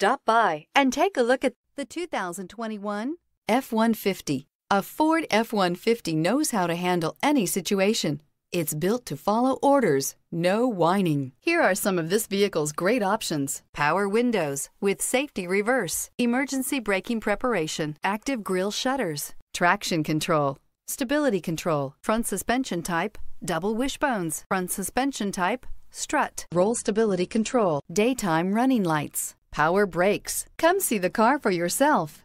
Stop by and take a look at the 2021 F-150. A Ford F-150 knows how to handle any situation. It's built to follow orders, no whining. Here are some of this vehicle's great options. Power windows with safety reverse, emergency braking preparation, active grille shutters, traction control, stability control, front suspension type, double wishbones, front suspension type, strut, roll stability control, daytime running lights, power brakes. Come see the car for yourself.